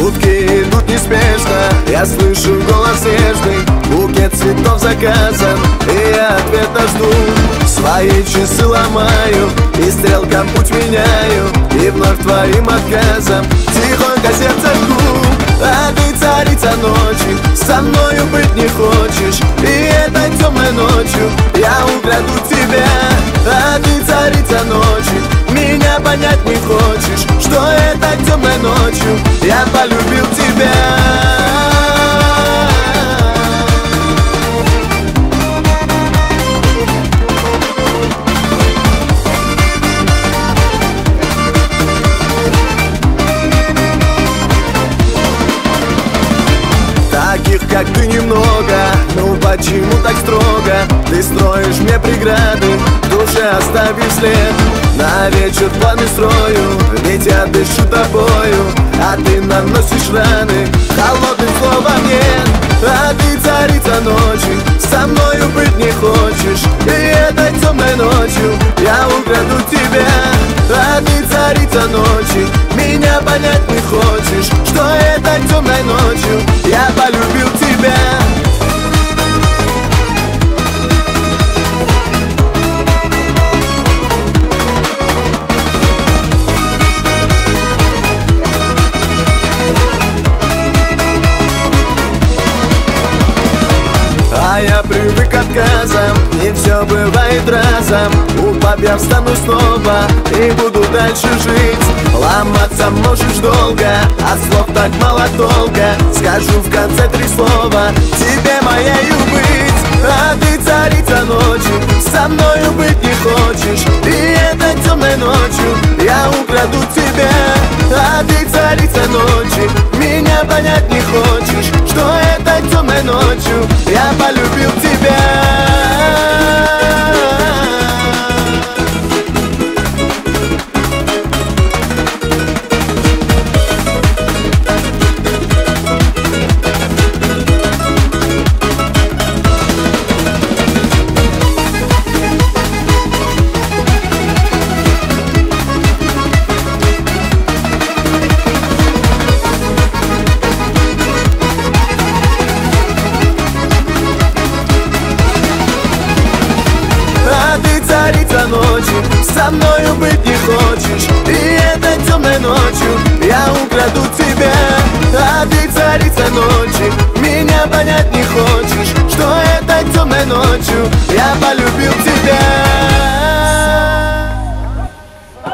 Сутки идут неспешно. Я слышу голос нежный. Букет цветов заказан. И я ответа жду. Свои часы ломаю. И стрелкам путь меняю. И вновь твоим отказом. Тихонько сердце жгу А ты царица ночи Со мною быть не хочешь. И этой темной ночью Я украду тебя. А ты царица ночи Меня понять не хочешь Что это темной ночью Я полюбил тебя. Таких, как ты, немного. Ну почему так строго? Ты строишь мне преграды душе оставив след На вечер планы строю Ведь я дышу тобою А ты наносишь раны Холодным словом нет А ты царица ночи Со мною быть не хочешь. И этой темной ночью Я украду тебя А ты царица ночи Меня понять не я привык к отказам Не все бывает разом. Упав я встану снова И буду дальше жить. Ломаться можешь долго От слов так мало толка Скажу в конце три слова Тебе моею быть. А ты царица ночи Со мною быть не хочешь. И этой темной ночью Я украду тебя. А ты царица ночи Меня понять не хочешь. Что темной ночью. Я полюбил тебя ночи Со мною быть не хочешь И этой темной ночью Я украду тебя А ты царица ночи Меня понять не хочешь Что этой темной ночью Я полюбил тебя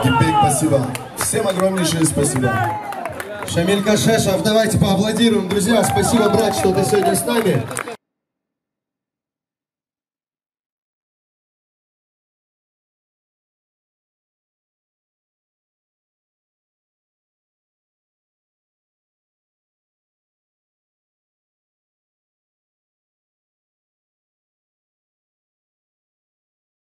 Кипик, спасибо. Всем огромнейшее спасибо. Шамиль Кашешов, давайте поаплодируем, друзья. Спасибо, брат, что ты сегодня с нами.